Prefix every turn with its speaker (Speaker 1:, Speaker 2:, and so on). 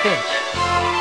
Speaker 1: Finch。